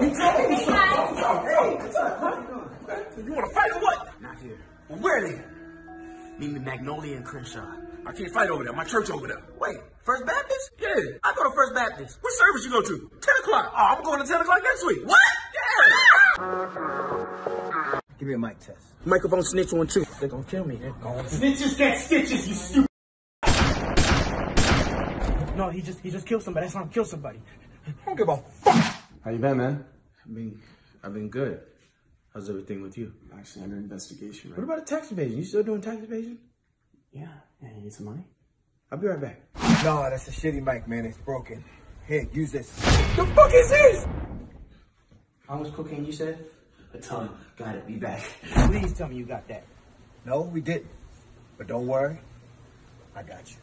He told me so. Hey, what's up? Huh? You want to fight or what? Not here. Well, where are they? Meet me Magnolia and Crenshaw. I can't fight over there. My church over there. Wait, First Baptist? Yeah. I go to First Baptist. What service you go to? 10 o'clock. Oh, I'm going to 10 o'clock next week. What? Yeah. Give me a mic test. Microphone snitch one two. They're gonna kill me. They're gonna... Snitches get stitches, you stupid. No, he just he just killed somebody. Saw him kill somebody. I don't give a fuck. How you been, man? I've been I've been good. How's everything with you? Actually, under investigation What about a tax evasion? You still doing tax evasion? Yeah. Yeah, you need some money? I'll be right back. No, that's a shitty mic, man. It's broken. Here, use this. The fuck is this? How much cocaine you said? A ton. Got it. Be back. Please tell me you got that. No, we didn't. But don't worry. I got you.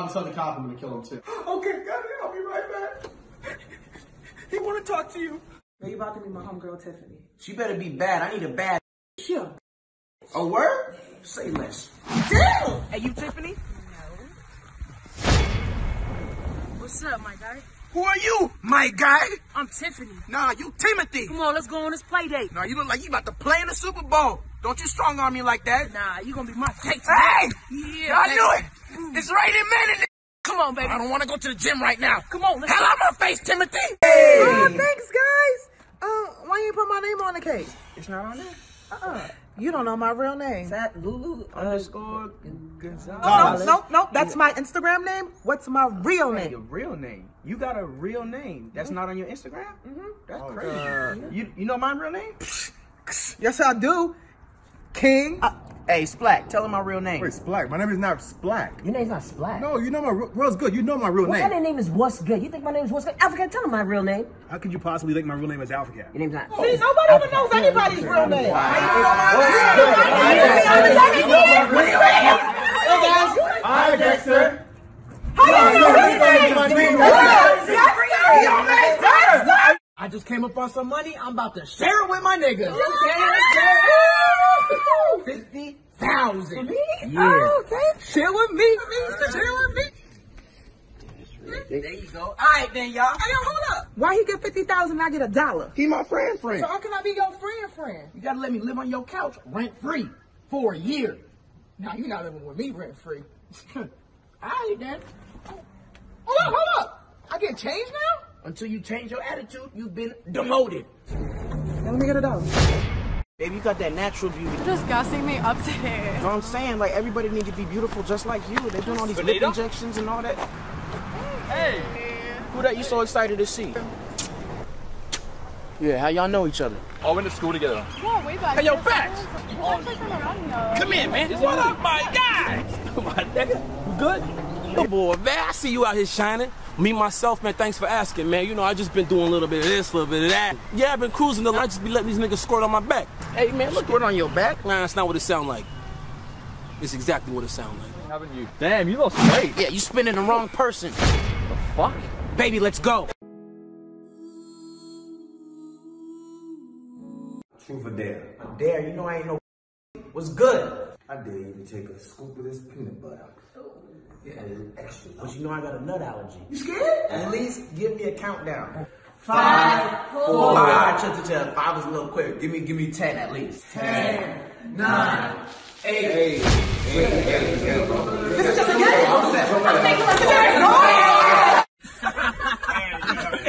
Go out and tell the cop I'm gonna kill him too. Okay, got it. I'll be right back. He wanna talk to you. You about to meet my homegirl Tiffany. She better be bad. I need a bad. Sure. A word? Say less. Damn! Hey, you Tiffany? No. What's up, my guy? Who are you, my guy? I'm Tiffany. Nah, you Timothy. Come on, let's go on this play date. Nah, you look like you about to play in the Super Bowl. Don't you strong arm me like that. Nah, you gonna be my cake. Hey! Yeah, I baby. knew it. It's right in man. Come on, baby. I don't want to go to the gym right now. Come on, let's Hell out my face, Timothy. Oh, thanks, guys. Uh, why you put my name on the cake? It's not on there. Uh, you don't know my real name. Is that Lulu underscore Gonzalez? Oh, no, no, no. That's my Instagram name. What's my real name? Your real name. You got a real name. That's not on your Instagram? Mm-hmm. That's Oh, crazy. You you know my real name? Yes, I do. King. Hey, Splack, tell him my real name. Wait, Splack. My name is not Splack. Your name's not Splat. No, you know my real- what's good. You know my real Well, name. that name is What's Good. You think my name is What's Good? Africa, tell him my real name. How could you possibly think my real name is Alpha Cat? Your name's not. See, nobody even knows anybody's real name. Hi, Dexter. I just came up on some money. I'm about to share it with my niggas. Okay, Fifty thousand. Yeah. Oh, okay. Share with me. Share with me. There you go. All right then, y'all. Hey, yo, hold up. Why he get 50000 and I get a dollar? He my friend, friend. So how can I be your friend, friend? You gotta let me live on your couch rent free for a year. Now, you're not living with me rent free. All right then. Hold up, hold up. I get change now? Until you change your attitude, you've been demoted. Now, let me get a dollar. Baby, you got that natural beauty. Just gassing me up today. You know what I'm saying? Like everybody need to be beautiful just like you. They're doing all these lip injections and all that. Hey. Who that you so excited to see? Yeah, how y'all know each other? All went to school together. Yeah, way back. Hey, yo, Yes, Facts. He's actually from around here. Come here, man. What up, my guy? my nigga. You good? Good boy, man. I see you out here shining. Me, myself, man, thanks for asking, man. You know, I just been doing a little bit of this, a little bit of that. Yeah, I've been cruising the line. I just be letting these niggas squirt on my back. Hey, man, look. Squirt on your back? Nah, that's not what it sound like. It's exactly what it sound like. Haven't you? Damn, you lost weight. Yeah, you spinning the wrong person. The fuck. Baby, let's go. Truth or dare? I dare you know I ain't no What's good? I dare you to take a scoop of this peanut butter. Yeah, extra. But you know I got a nut allergy. You scared? At least give me a countdown. Five, four. All right, chill, chill, chill. Five was a little quick. Give me, give me ten at least. Ten, nine, eight. This is just a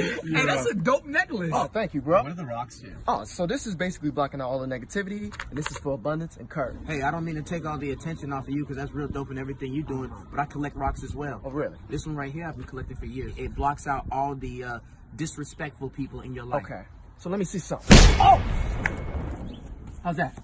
game. Hey, that's a dope necklace. Oh, thank you, bro. What are the rocks do? Oh, so this is basically blocking out all the negativity, and this is for abundance and courage. Hey, I don't mean to take all the attention off of you because that's real dope and everything you're doing, but I collect rocks as well. Oh, really? This one right here I've been collecting for years. It blocks out all the uh, disrespectful people in your life. Okay. So let me see something. Oh! How's that?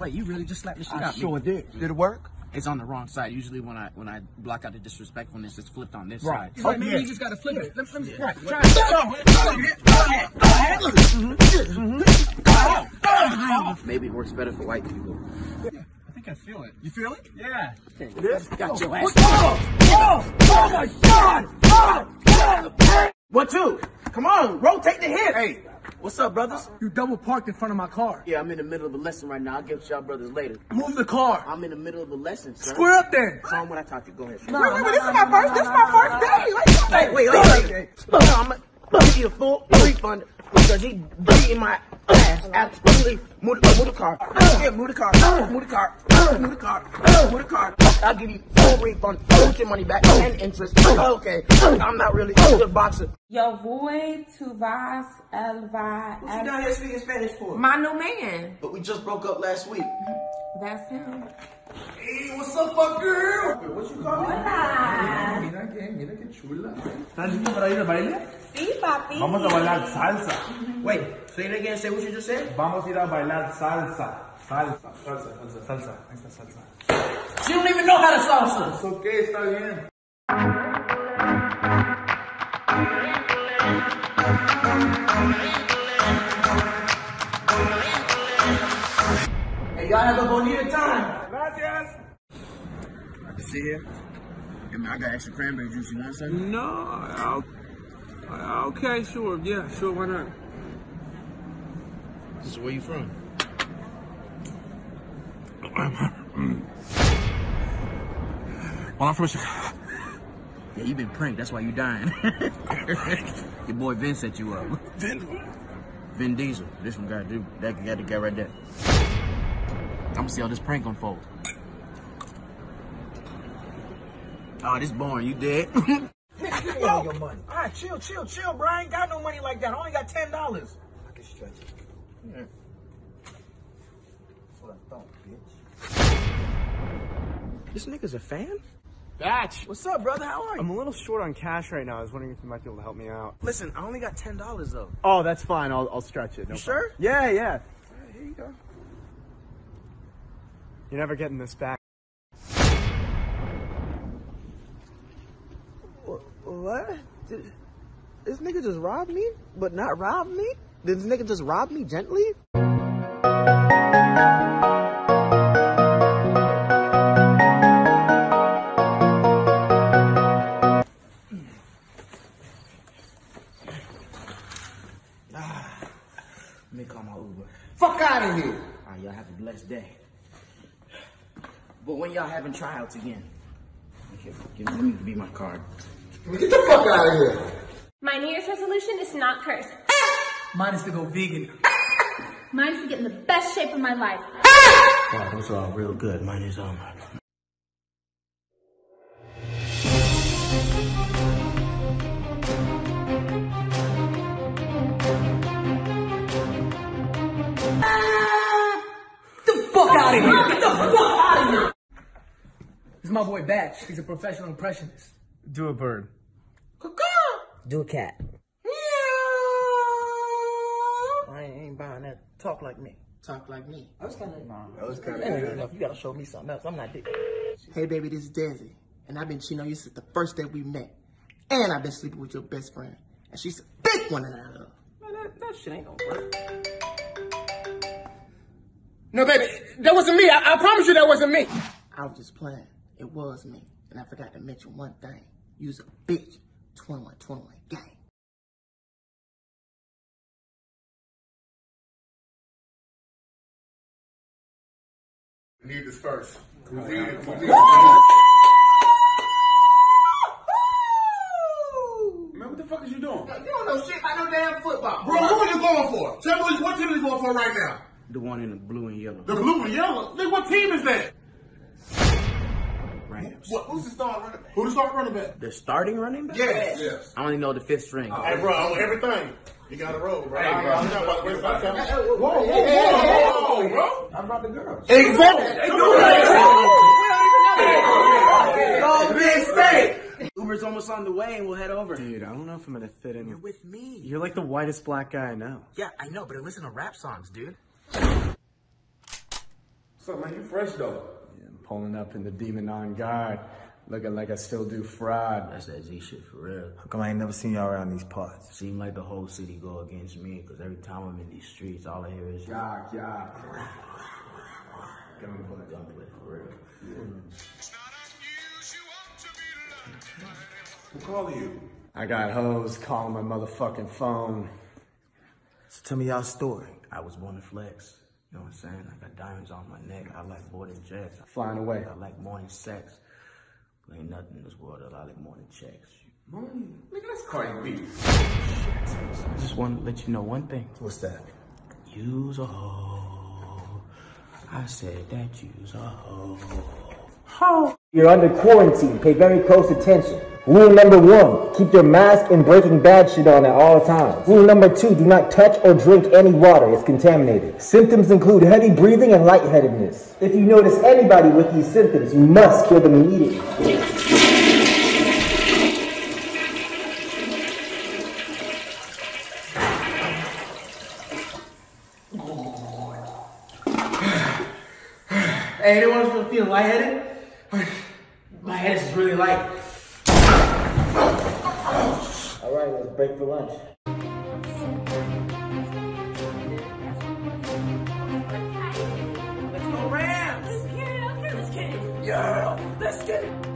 Wait, you really just slapped the shit I out sure me. did. Did it work? It's on the wrong side. Usually when I when I block out the disrespectfulness, it's flipped on this Right. side. Oh, Maybe yeah. you just gotta flip it. Let, let me, right. Try Maybe it works better for white people. Yeah. I think I feel it. You feel it? Yeah. Got your ass. Oh, oh my God! Oh, One, two. Come on, rotate the hip. Hey, What's up, brothers? You double parked in front of my car. Yeah, I'm in the middle of a lesson right now. I'll get y'all brothers later. Move the car. I'm in the middle of a lesson, sir. Square up then. Tell 'em what I taught you. Go ahead. Wait, wait, wait, this is my first, this is my first day. Like, Wait, wait, wait, wait. I'm gonna give you a full refund because he beating my ass. Absolutely. Move the, uh, move the car. Yeah, move the car. Move the car. Move the car. Move the car. I'll give you full refund. Put your money back and interest. Okay. I'm not really a good boxer. Yo voy, tu vas, él va. What you down here speaking Spanish for? My new man. But we just broke up last week. That's him. Hey, what's up, fuck girl? What you call me? Hola. Mira que, mira que chula. ¿Estás listo para ir al baile? Sí, papi. Vamos a bailar salsa. Wait, say it again. Say what you just said. Vamos a ir a bailar salsa. Salsa, salsa, salsa, salsa. Ahí está salsa. She don't even know how to salsa. Es ok, está bien. Hey, y'all have a bonita time. Gracias. I can see here. I, mean, I got extra cranberry juice. You some? No, I'll- Uh, okay, sure, yeah, sure, why not? This is where you from? Well, I'm from Chicago. Yeah, you been pranked. That's why you dying. Your boy Vin set you up. Vin Vin Diesel. This one got do that got the guy right there. I'm gonna see how this prank unfold. Oh, this boring. You dead? Yo, your money. All right, chill, chill, chill, bro. I ain't got no money like that. I only got ten dollars. I can stretch it. Yeah. That's what I thought, bitch. this nigga's a fan? Bach. What's up, brother? How are you? I'm a little short on cash right now. I was wondering if you might be able to help me out. Listen, I only got ten dollars though. Oh, that's fine. I'll, I'll stretch it. No You problem. sure? Yeah, yeah. Here you go. You're never getting this back. What? Did, this nigga just robbed me, but not rob me? Did this nigga just rob me gently? Ah, let me call my Uber. Fuck out of here. All right, y'all have a blessed day. But when y'all having tryouts again, okay, give let me be my card. Get the fuck out of here. My New Year's resolution is not curse. Mine is to go vegan. Mine's to get in the best shape of my life. Wow, those are all real good. Mine is um. Fuck out of here. Get the fuck out of here. This is my boy Bach. He's a professional impressionist. Do a bird. Do a cat. I ain't buying that. Talk like me. Talk like me. I was kind of. That was kind enough. You gotta show me something else. I'm not dick. Hey, baby, this is Desi, and I've been cheating on you since the first day we met, and I've been sleeping with your best friend, and she's a big one that I love. That, that shit ain't gonna work. No, baby, that wasn't me. I, I promise you that wasn't me. I was just playing. It was me, and I forgot to mention one thing. You was a bitch. 21, 21 gang. We need this first. Cuisine, oh, cuisine. Man, what the fuck is you doing? You don't know shit about no damn football. Bro, who are you going for? Tell me what team are you going for right now? The one in the blue and yellow. The blue and yellow? Nigga, what team is that? Who the star running back? The starting running back? Yes. Yes. I only know the fifth string. Oh. Hey, bro, on everything. You gotta roll, bro. Hey, bro. I'm not about to waste my time. Whoa, Whoa, whoa, whoa, whoa, bro. I brought the girls. Exactly. They do that. Oh, big state! Uber's almost on the way and we'll head over. Dude, I don't know if I'm gonna fit in. You're with me. You're like the whitest black guy I know. Yeah, I know, but I listen to rap songs, dude. So, man, you fresh, though. Yeah, I'm pulling up in the Demon on guard, looking like I still do fraud. That's that Z shit for real. How come I ain't never seen y'all around these parts? Seem like the whole city go against me, because every time I'm in these streets, all I hear is Yeah, yeah. Gunplay. gunplay for real. Who calling you? I got hoes calling my motherfucking phone. So tell me y'all story. I was born to flex. You know what I'm saying? I got diamonds on my neck. I like boarding jets. Flying away. I like morning sex. There ain't nothing in this world that I like more than checks. Morning? Nigga, that's Cardi B. I just want to let you know one thing. What's that? You's a hoe. I said that you's a hoe. Ho! You're under quarantine. Pay very close attention. Rule number one, keep your mask and Breaking Bad shit on at all times. Rule number two, do not touch or drink any water. It's contaminated. Symptoms include heavy breathing and lightheadedness. If you notice anybody with these symptoms, you must kill them immediately. Hey, anyone feel feeling lightheaded? My head is really light. All right, let's break for lunch. Let's go Rams! Let's get it, okay, let's get it. Yeah, let's get it.